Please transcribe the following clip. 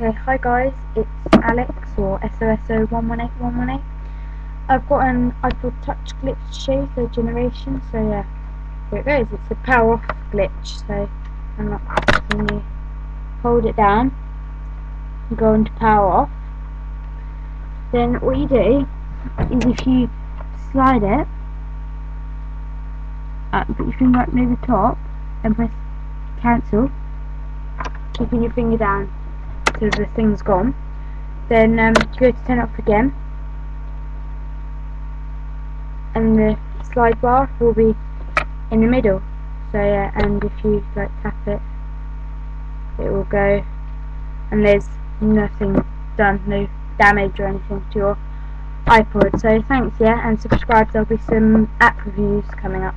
Okay, hi guys, it's Alex or SOSO118118. I've got an iPod Touch glitch show so generation, so yeah, here it goes. It's a power off glitch, so I'm not when you hold it down, you go into power off. Then what you do is if you slide it, uh, put your finger up near the top and press cancel, keeping your finger down so the thing's gone. Then um, go to turn off again, and the slide bar will be in the middle. So yeah, and if you like tap it, it will go, and there's nothing done, no damage or anything to your iPod. So thanks, yeah, and subscribe. There'll be some app reviews coming up.